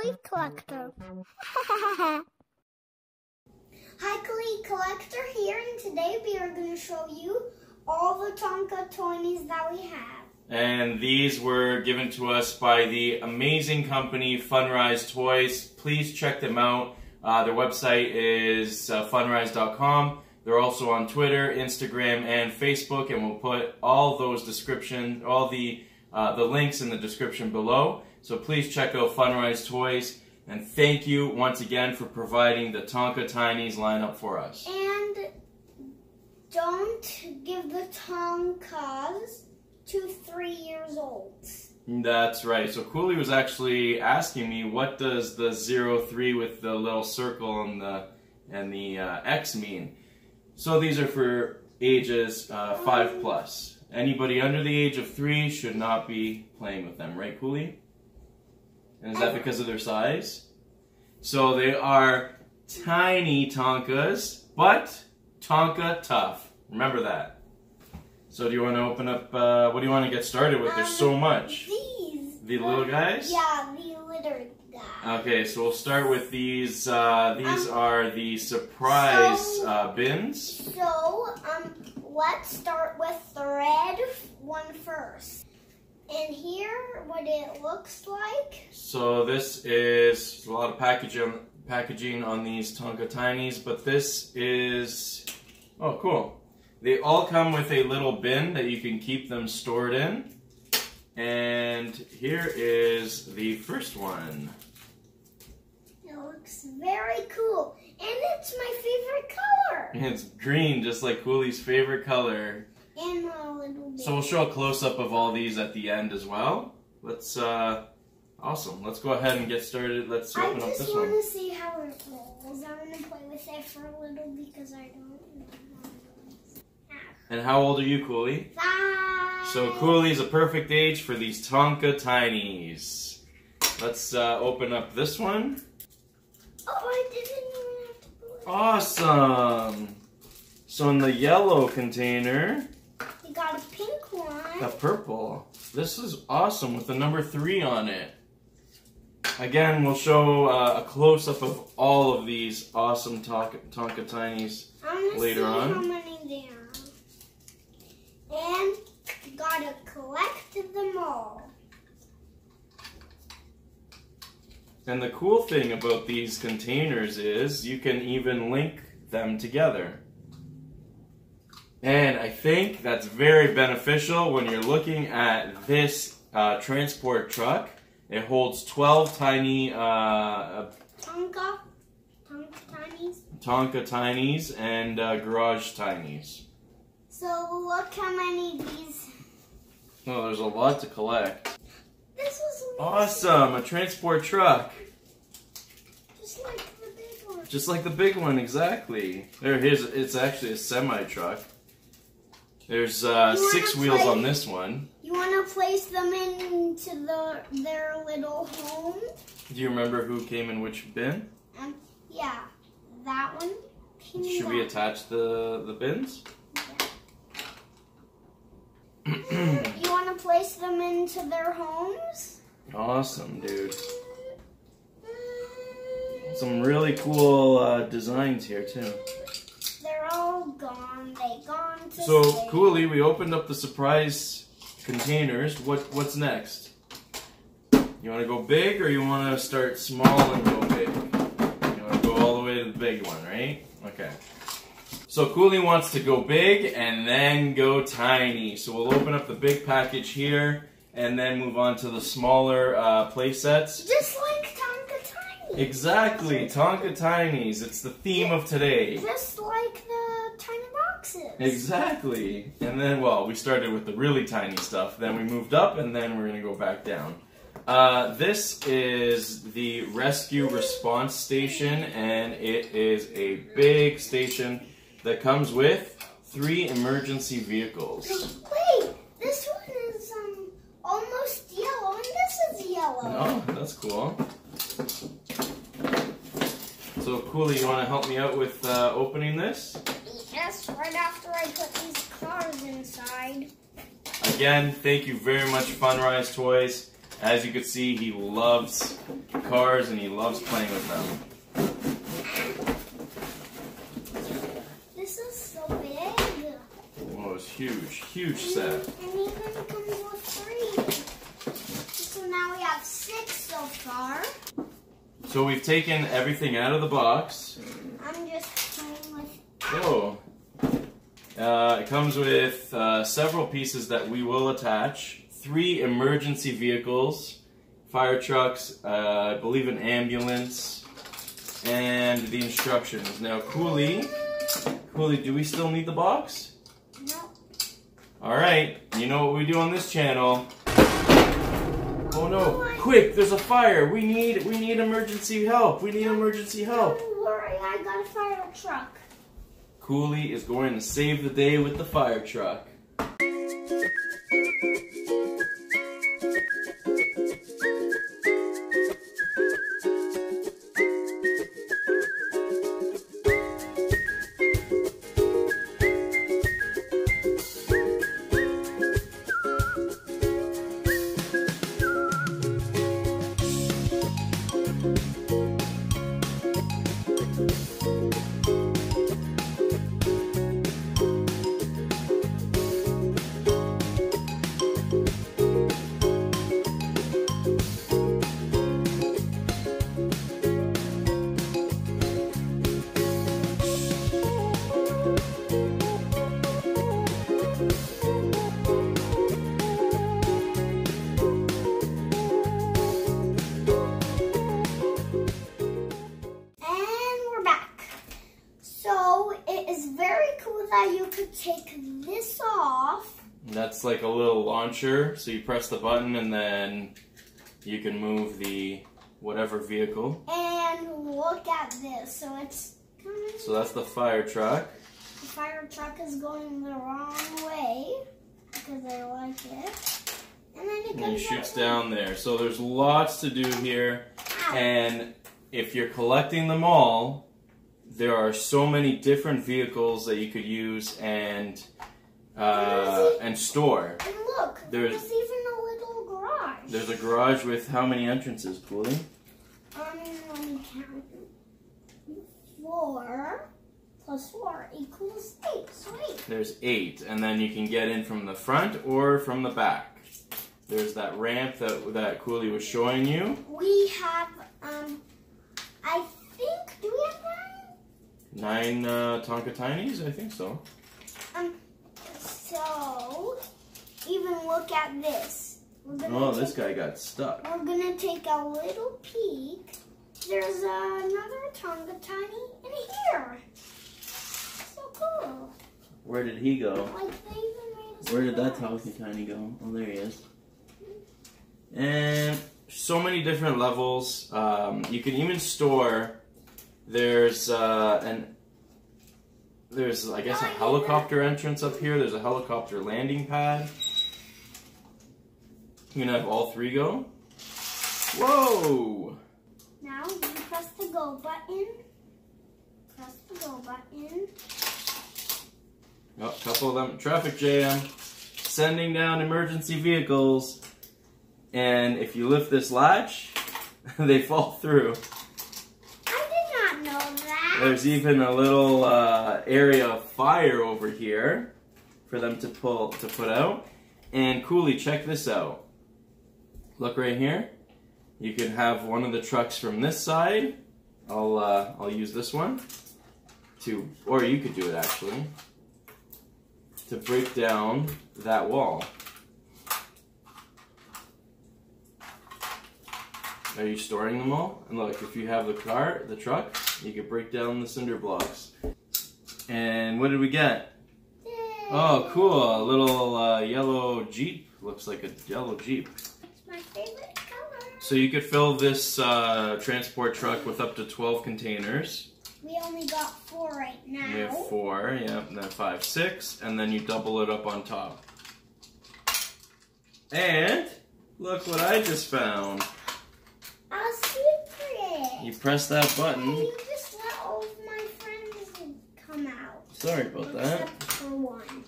Kouli Kollector. Hi, Kouli Kollector here, and today we are going to show you all the Tonka toys that we have. And these were given to us by the amazing company Funrise Toys. Please check them out. Uh, their website is uh, funrise.com. They're also on Twitter, Instagram, and Facebook, and we'll put all those description, all the uh, the links in the description below. So please check out Funrise Toys, and thank you once again for providing the Tonka Tinys lineup for us. And don't give the Tonkas to three years old. That's right. So Kouli was actually asking me, what does the zero three with the little circle and the and the uh, X mean? So these are for ages uh, five plus. Anybody under the age of three should not be playing with them, right, Kouli? And is that because of their size? So they are tiny Tonkas, but Tonka tough. Remember that. So do you want to open up, uh, what do you want to get started with? There's so Um, much. These. The little guys? Yeah, the little guys. Okay, so we'll start with these. Uh, these Um, are the surprise so- uh, bins. So, um, let's start with the red one first. And here, what it looks like. So this is a lot of packaging packaging on these Tonka Tinys, but this is oh cool. They all come with a little bin that you can keep them stored in. And here is the first one. It looks very cool. And it's my favorite color. It's green, just like Kouli's favorite color. And a little bit. So we'll show a close up of all these at the end as well. Let's uh awesome. Let's go ahead and get started. Let's open up this one. I just want to see how it rolls. I want to play with it for a little because I don't know. And how old are you, Kouli? Five. So Kouli's a perfect age for these Tonka Tinys. Let's uh, open up this one. Oh, I didn't even have to. Awesome. So in the yellow container, You got a a purple. This is awesome with the number three on it. Again, we'll show uh, a close up of all of these awesome Tonka, Tonka Tinys. I want to later on. how many there are. And gotta collect them all. And the cool thing about these containers is you can even link them together. And I think that's very beneficial when you're looking at this uh, transport truck. It holds 12 tiny uh, Tonka. Tonka Tinys. Tonka Tinys and uh, Garage Tinies. So look how many these. Oh, there's a lot to collect. This was amazing. Awesome, a transport truck. Just like the big one. Just like the big one, exactly. There, here's it's actually a semi truck. There's uh, six wheels play- on this one. You want to place them into the their little home? Do you remember who came in which bin? Um, yeah, that one. Should we attach the the bins? Yeah. You want to place them into their homes? awesome, dude. Some really cool uh, designs here too. All gone. They gone to So stay. Kouli, we opened up the surprise containers. What what's next? You want to go big or you want to start small and go big? You want to go all the way to the big one, right? Okay. So Kouli wants to go big and then go tiny. So we'll open up the big package here and then move on to the smaller uh, play sets. Just like Tonka Tiny. Exactly, Tonka Tinys. It's the theme of today. Just like the boxes. Exactly. And then, well, we started with the really tiny stuff. Then we moved up, and then we're going to go back down. Uh, this is the rescue response station, and it is a big station that comes with three emergency vehicles. Wait, this one is um almost yellow, and this is yellow. Oh, that's cool. So, Kouli, you want to help me out with uh, opening this? Yes, right after I put these cars inside. Again, thank you very much, Funrise Toys. As you can see, he loves cars and he loves playing with them. This is so big. Oh, it's huge, huge set. And even comes with three. So now we have six so far. So we've taken everything out of the box. I'm just playing with. Oh. Uh, it comes with uh, several pieces that we will attach. Three emergency vehicles, fire trucks, uh, I believe an ambulance, and the instructions. Now, Kouli, Kouli, do we still need the box? No. All right, you know what we do on this channel. Oh no! Quick, there's a fire. We need we need emergency help. We need emergency help. Don't worry, I got a fire truck. Kouli is going to save the day with the fire truck. And take this off. That's like a little launcher. So you press the button and then you can move the whatever vehicle. And look at this. So it's So that's the fire truck. the fire truck is going the wrong way because I like it. And then it And goes shoots down there. So there's lots to do here. Ow. And if you're collecting them all, there are so many different vehicles that you could use and uh, and store. And look, There's- there's, even a little garage. There's a garage with how many entrances, Kouli? Um, let me count. Four plus four equals eight. Sweet. There's eight, and then you can get in from the front or from the back. There's that ramp that that Kouli was showing you. We have, um, I think, do we have nine? Uh, Tonka Tinys, I think so. Um, so, even look at this. Oh, this guy got stuck. We're gonna take a little peek. There's another Tonka Tiny in here. So cool. Where did he go? Like they even made a Where did that. Tonka Tiny go? Oh, there he is. And so many different levels. Um, you can even store. There's uh, an there's I guess a helicopter entrance up here. There's a helicopter landing pad. You can have all three go. Whoa! Now you press the go button. Press the go button. Oh, a couple of them traffic jam, sending down emergency vehicles, and if you lift this latch, they fall through. I did not know that. There's even a little uh, area of fire over here for them to pull to put out. And Kouli, check this out. Look right here. You can have one of the trucks from this side. I'll uh, I'll use this one to, or you could do it actually, to break down that wall. Are you storing them all? And look, if you have the car, the truck, you can break down the cinder blocks. And what did we get? Yay. Oh, cool! A little uh, yellow Jeep. Looks like a yellow Jeep. It's my favorite color. So you could fill this uh, transport truck with up to 12 containers. We only got four right now. We have four, yep, and then five, six, and then you double it up on top. And look what I just found. A secret. You press that button. you just let all of my friends come out. Sorry about that. Except for one.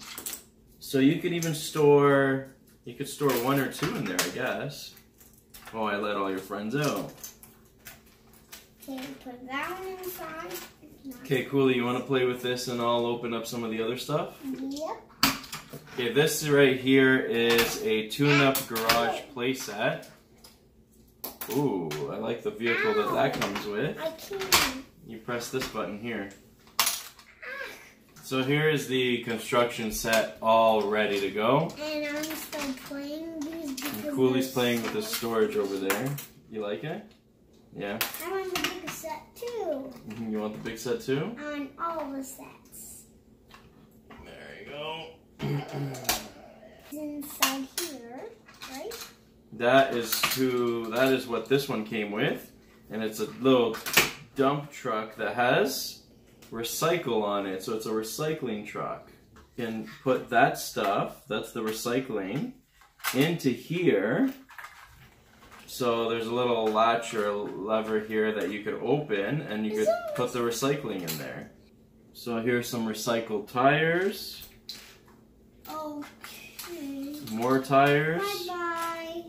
So you could even store, you could store one or two in there, I guess. Oh, I let all your friends out. Okay, put that one inside. Okay, Kouli, you want to play with this and I'll open up some of the other stuff? Yep. Okay, this right here is a tune-up garage playset. Ooh, I like the vehicle that that comes with. You press this button here. So here is the construction set all ready to go. And I'm still playing these because And Kouli's playing with the storage over there. You like it? Yeah. I want the big set too. Mhm, You want the big set too? I want all the sets. There you go. It's inside here, right? That is who. That is what this one came with, and it's a little dump truck that has recycle on it. So it's a recycling truck. Can put that stuff. That's the recycling into here. So there's a little latch or lever here that you could open, and you could put the recycling in there. So here's some recycled tires, Okay. more tires. Bye bye.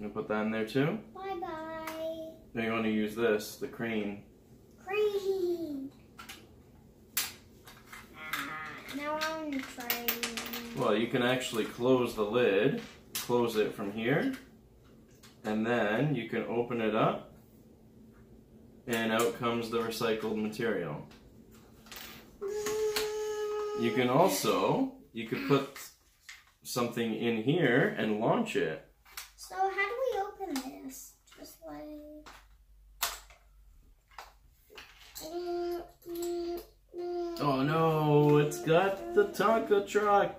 You put that in there too. Bye bye. Now you want to use this, the crane. Green. Well, you can actually close the lid, close it from here, and then you can open it up, and out comes the recycled material. You can also, you could put something in here and launch it. So how do we open this? Just like. Mm, mm, mm, Oh no, it's got the Tonka truck.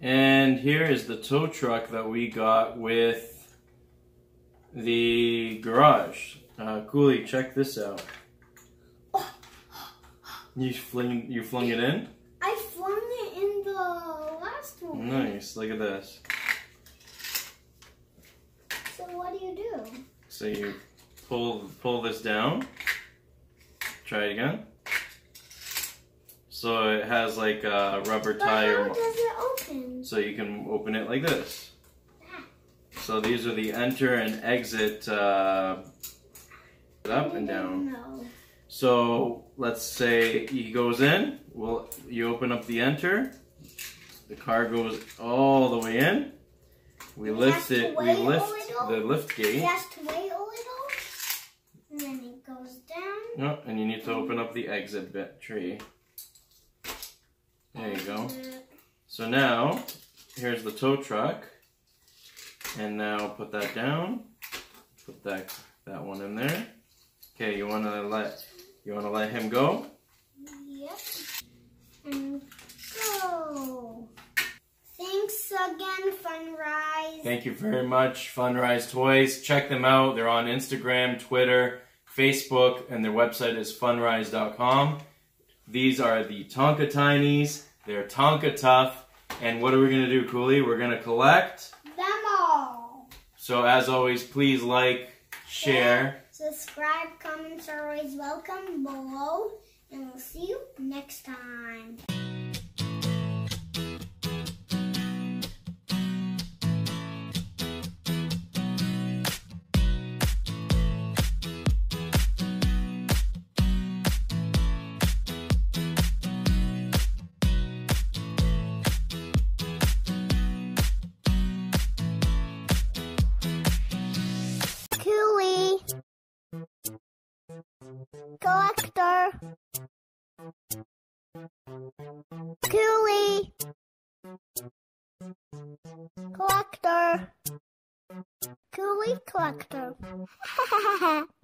And here is the tow truck that we got with the garage. Uh, Kouli, check this out. You fling, you flung it in. I flung it in the last one. Nice. Look at this. So what do you do? So you pull pull this down. Try it again. So it has like a rubber But how tire, does it open? so you can open it like this. So these are the enter and exit uh, up and down. No. So let's say he goes in. Well, you open up the enter. The car goes all the way in. We It lift it. We lift the lift gate. has to weigh a little, and then it goes down. Oh, and you need to open up the exit bit tree. There you go. So now, here's the tow truck. And now put that down. Put that that one in there. Okay, you wanna let you wanna let him go? Yep. And go. Thanks again, Funrise. Thank you very much, Funrise Toys. Check them out. They're on Instagram, Twitter, Facebook, and their website is funrise.com. These are the Tonka Tinys. They're Tonka Tough. And what are we going to do, Kouli? We're going to collect. So, as always, please like, share. Subscribe, comments are always welcome below, and we'll see you next time. Collector.